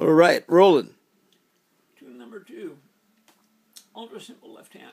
All right, rolling. Tune number two. Ultra simple left hand.